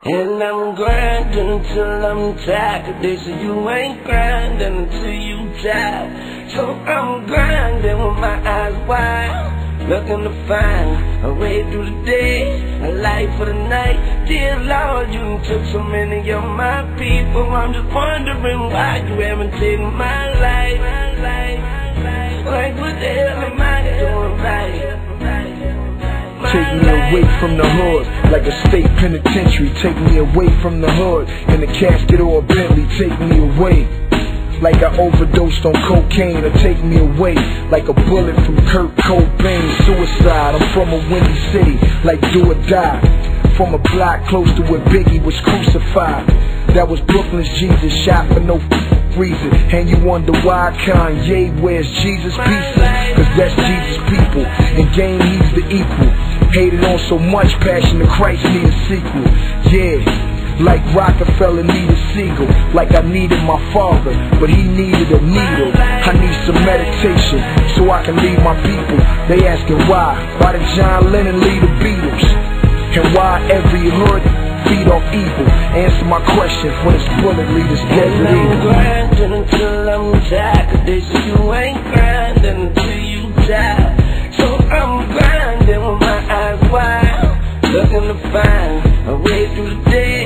And I'm grinding until I'm tired. They say you ain't grinding until you die. So I'm grinding with my eyes wide. Looking to find a way through the day, a life for the night. Dear Lord, you took so many of my people. I'm just wondering why you haven't taken my life. Like away from the hood, like a state penitentiary. Take me away from the hood, in a casket or a Bentley. Take me away. Like I overdosed on cocaine, or take me away like a bullet from Kurt Cobain. Suicide, I'm from a windy city, like do or die. From a block close to where Biggie was crucified. That was Brooklyn's Jesus, shot for no reason. And you wonder why Kanye wears Jesus pieces? Cause that's Jesus people. In game, he's the equal. Hated on so much, Passion of Christ need a sequel. Yeah. Like Roc-A-Fella needed Sigel, like I needed my father, but he needed a needle. I need some meditation so I can lead my people. They asking why, why did John Lennon lead the Beatles? And why every hood feed off evil? Answer my question for this bullet lead this desert And I'm grinding until I'm tired. Cause they say you ain't grinding wide, looking to find a way through the day.